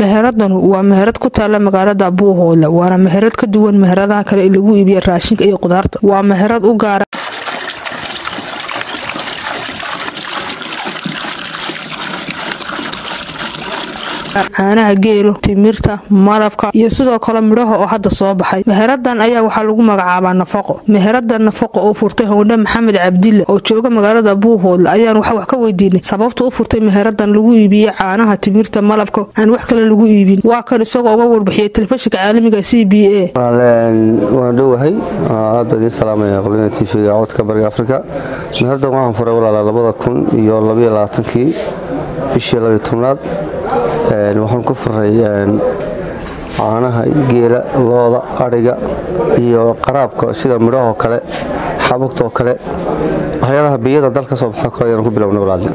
meheradanu waa meherad ku taala magaalada buuhoole waana meherad ka duwan meheradaha kale ee lagu iibiya raashinka iyo qudaarta waa meherad u gaara caanaha geelo timirta malabka iyo sidoo kale midhaha oo hadda soo baxay. Meheradan ayaa waxaa lagu magacaabaa nafaqo. Meherada nafaqo oo furtay howdhe maxamed cabdille oo jooga magaalada buuhoodle ayaan waxa wax ka weydiinay. Sababta u furtay meheradan lagu iibiyey caanaha timirta malabka aan wax kale lagu iibin. Waa kan isagoo uga warbixiyay telefishinka caalamiga c b a. Waan dhowahay aad baa idiin salaamaya qolina tv-ga codka bariga afrika. Meheradan waxaan furay walaala labada kun iyo labaiyo labaatankii bishii labiyo tobnaad waxaan ku furay caanaha geela looda adhiga iyo qaraabka sida midhahoo kale xabugtoo kale. Waxyaalaha biyada dal ka soo baxo kale ayaan ku bilowna walaali.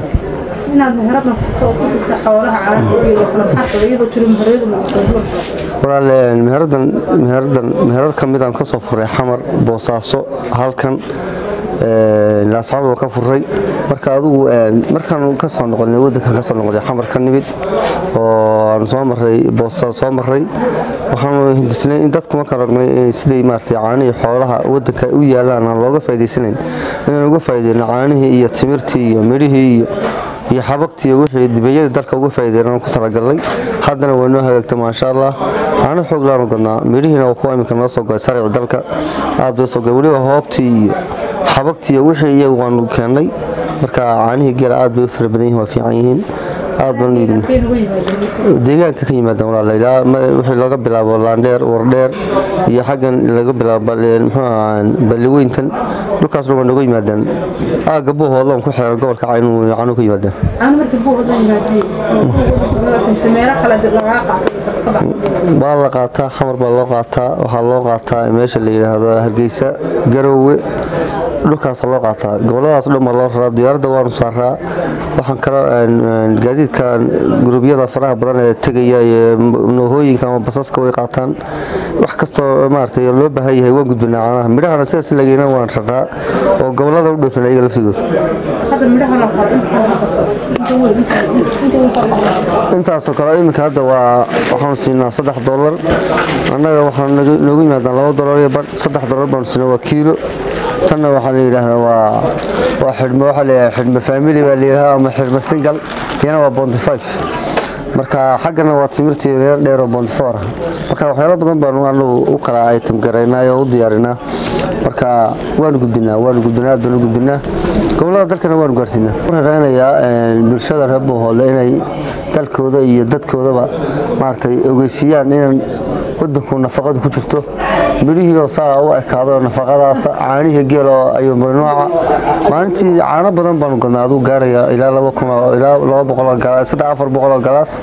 Walaal meheradan meheradan meherad ka midaan ka soo furay xamar boosaaso halkan laascaad ka furay marka adugu markaan ka soo noqonay wadanka ka soo noqday xamar ka nimid oo aan soo maray boosa soo maray waxaanu hindisnay in dadku markaan ragnay siday maaragtay caanihii xoolaha wadanka u yaalaan aan looga faa'iidaysanayn. Inaan uga faa'iideyno caanihii iyo timirtii iyo midhihii iyo iyo xabagtii wixii dibayadii dalka uga faa'iideynaan ku talagalnay haddana waa noo hagaagtay maasha allah caano xoog laanu gadnaa midhihiina waa kuwa iminka noo soo goay sarici dalka. Aad bay soo goy weliba hoobtii iyo xabagtiiyo wixii iyagu waanu keennay marka caanihii geela aad bay u fara badan yihiin waa fiican yihiin. Aad deegaanka ka yimaadaan walaal wixii laga bilaabo laandheer wardheer iyo xaggan laga bilaabo balliweyntan. Dhulkaasna waa nooga yimaadaan. Aagga buuhoodlan ku xeeran gobolka canu ka yimaadaan. Waa la qaataa xamar baa loo qaataa waxaa loo qaataa meesha la yidhaahdo hargeysa garoowe dhulkaasa loo qaataa. Goboladaas dhan loo raraa diyaaradda waanu saaraa waxaan kalo gaadiidka gurubyada faraha badan ee tegaya noohooyinka ama basaska way qaataan. Wax kastoo maaragtay loo baahan yahay waan gudbinaa caanaha. Midhahana sidaas lageyna waan raraa oo gobollada u dhoofin ayaga laftigooda intaasoo kale iminka hadda waa waxaanu siinaa saddex dolar annaga waxaa noogu yimaadaan laba dolar iyo badh saddex dolar baanu siinaa waa kiilo tanna waxaa la yidhaahdaa waa xidhmo waxaa leeyahay xidhmo family baa layidhahaa ama xidhmo single iyana waa bonty five. Marka xaggana waa timirtii reer dheer oo bonty four. Marka waxyaalo badan baanu anagu u kala item garaynaa oo u diyaarinaa marka waanu gudbinaa waanu gudbinaa aad baanu gudbinaa. Gobolada dalkana waanu gaarsiinaa. Rareynayaa bulshada reer buuhoodle inay dalkooda iyo dadkoodaba maaragtay ogeysiiyaan inaan wadanku nafaqadu ku jirto. Midhihiioo saa u ekaado nafaqadaas caanihii geeloo ayuunba nooca maalintii caano badan baanu gadnaa aduu gaaraya ilaa galaas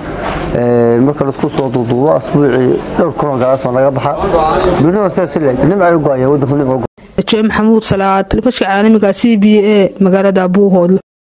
marka la isku soo duuduubo asbuucii dhowr kunoo galaas baa naga baxa. Midhihoo sidaas u go'aya wadanku nimca maxamuud salaad telefishka caalamiga c b a magaalada buuhoodle